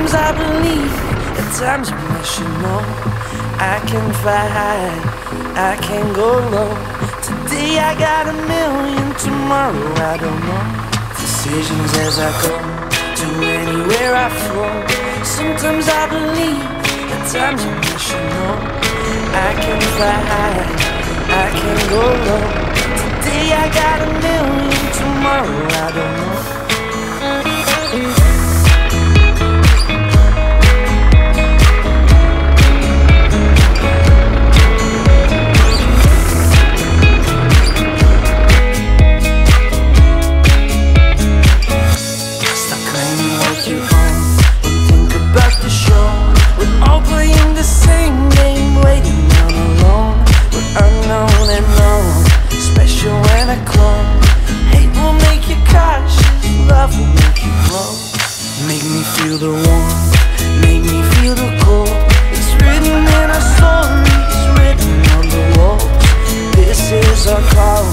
Sometimes I believe, at times I wish you know I can fly high, I can go low. Today I got a million, tomorrow I don't know. Decisions as I go, to anywhere I flow. Sometimes I believe, at times I wish you know I can fly high, I can go low. Today I got a million, tomorrow I don't know. Me feel the warmth, make me feel the cold. It's written in our stories, written on the walls. This is our call,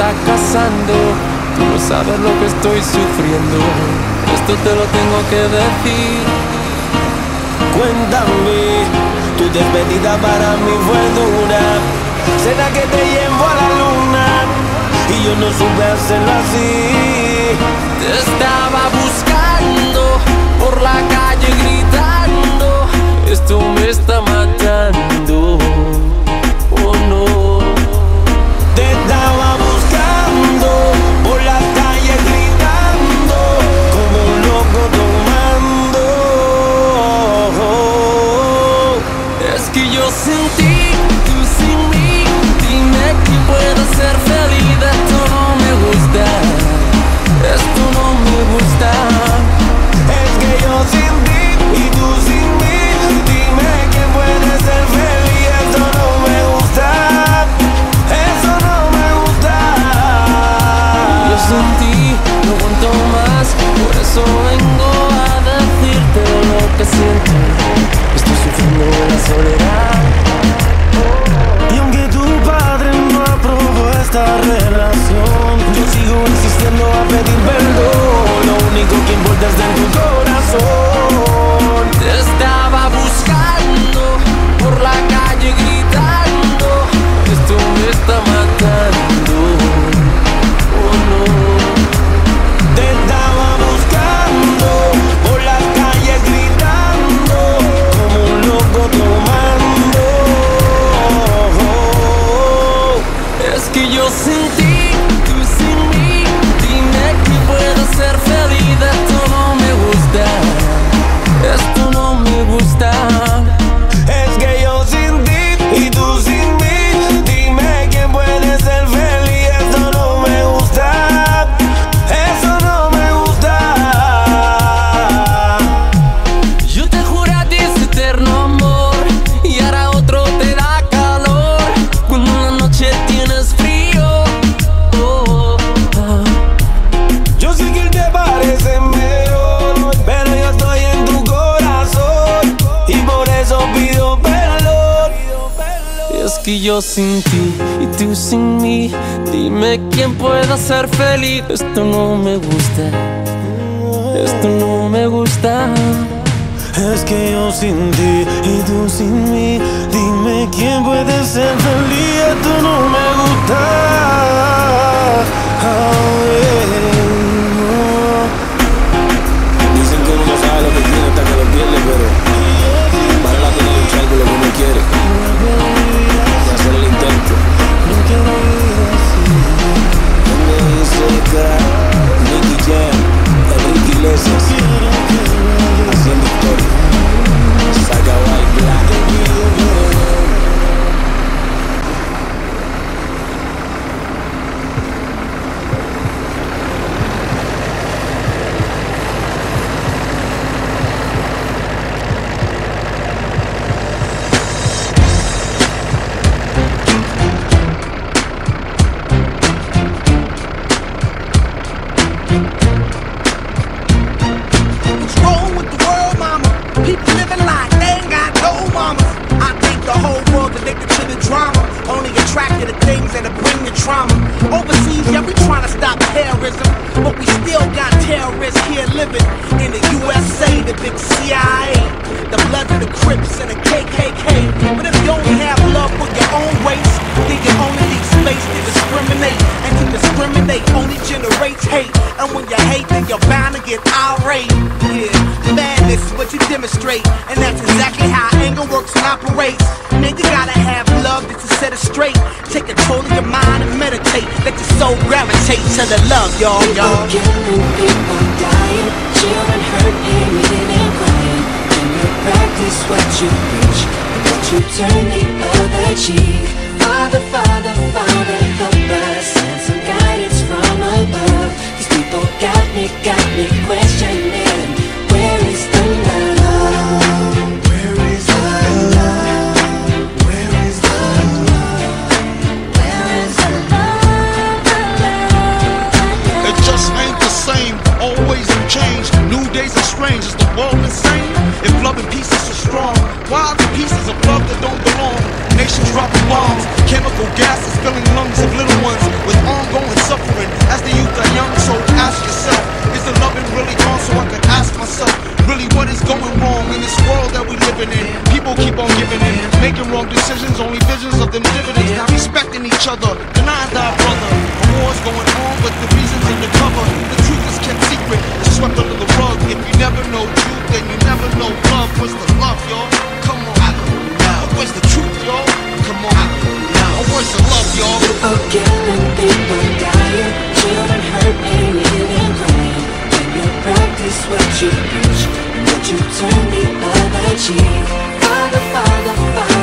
está casando. Tú no sabes lo que estoy sufriendo. Esto te lo tengo que decir. Cuéntame, tu despedida para mí fue dura. Será que te llevo a la luna y yo no supe hacerlo así. Te estaba buscando por la calle que yo sin ti y tú sin mí. Dime quién pueda ser feliz. Esto no me gusta. Esto no me gusta. Es que yo sin ti y tú sin mí generates hate. And when you hate, then you're bound to get irate. Yeah, madness is what you demonstrate. And that's exactly how anger works and operates. Man, you gotta have love to set it straight. Take control of your mind and meditate. Let your soul gravitate to the love, y'all, y'all. Killing people dying, children hurt, and crying. When you practice what you preach, but you turn the other cheek. Father, Father, Father, help us. People got me, got me questioning. Dropping bombs, chemical gases filling lungs of little ones with ongoing suffering. As the youth are young, so ask yourself, is the loving really gone? So I can ask myself, really what is going wrong in this world that we living in? People keep on giving in, making wrong decisions, only visions of them dividends. Not respecting each other, denying thy brother. A war's going on, you turn the other cheek. Father, Father, Father,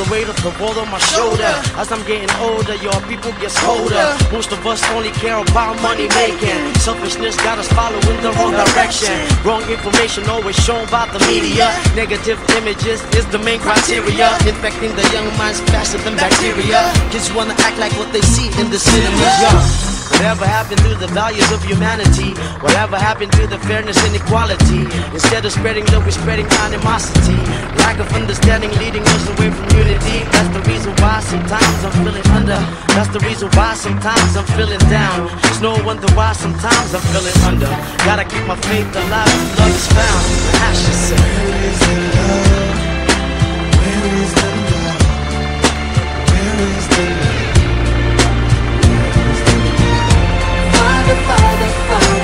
the weight of the world on my shoulder. As I'm getting older, your people get colder. Most of us only care about money making. Selfishness got us following the wrong direction. Wrong information always shown by the media. Negative images is the main criteria. Infecting the young minds faster than bacteria. Kids wanna act like what they see in the cinemas. Yeah. Whatever happened to the values of humanity? Whatever happened to the fairness and equality? Instead of spreading love, we're spreading animosity. Lack of understanding leading us away from unity. That's the reason why sometimes I'm feeling under. That's the reason why sometimes I'm feeling down. It's no wonder why sometimes I'm feeling under. Gotta keep my faith alive. Love is found. Ask yourself. Where is the love? Where is the love? Where is the love? Father, Father, Father,